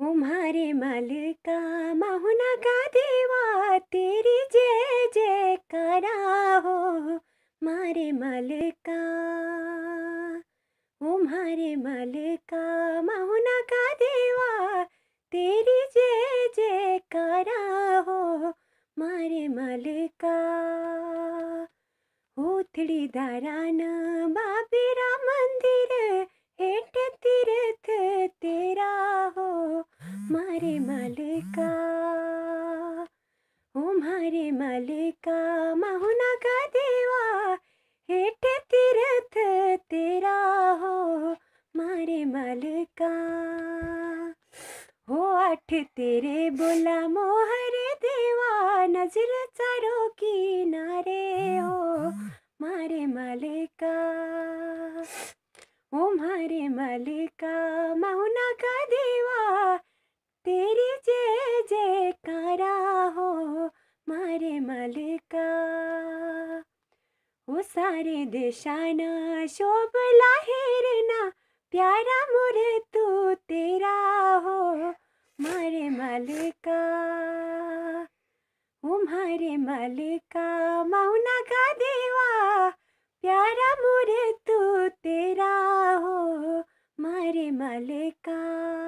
तुम्हारे मलका महुना का देवा, तेरी जय जयकारा हो। मारे मलका तुम्हारे मलका महुना का देवा, तेरी जय जय करा हो। मारे मलका होथड़ी दारान बाबी मंदिर मारे मालिका, ओ मारे मालिका, माहुना का देवा, हेठ तीर्थ तेरा हो, मारे मालिका। हो आठ तेरे बोला मोहरे देवा, नज़र चारो किनारे हो, मारे मालिका। ओ मारे मालिका मलिका। ओ सारे दिशाना शोभला हेरना प्यारा मोर तू तेरा हो, मारे मलिका। ओ मारे मलिका, मौना का देवा, प्यारा मोर तू तेरा हो, मारे मलिका।